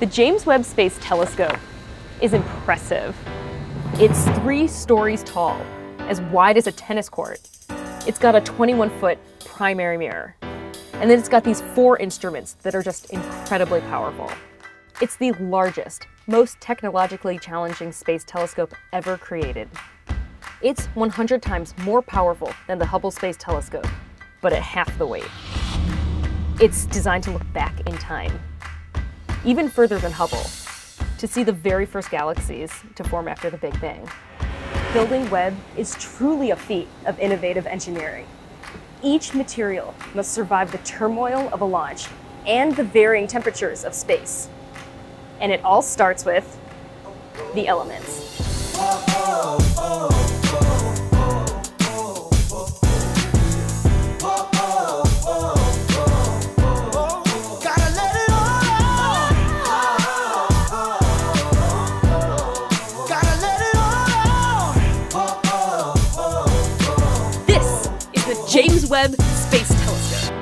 The James Webb Space Telescope is impressive. It's three stories tall, as wide as a tennis court. It's got a 21 foot primary mirror. And then it's got these four instruments that are just incredibly powerful. It's the largest, most technologically challenging space telescope ever created. It's 100 times more powerful than the Hubble Space Telescope, but at half the weight. It's designed to look back in time, even further than Hubble, to see the very first galaxies to form after the Big Bang. Building Webb is truly a feat of innovative engineering. Each material must survive the turmoil of a launch and the varying temperatures of space. And it all starts with the elements. This is James Webb Space Telescope.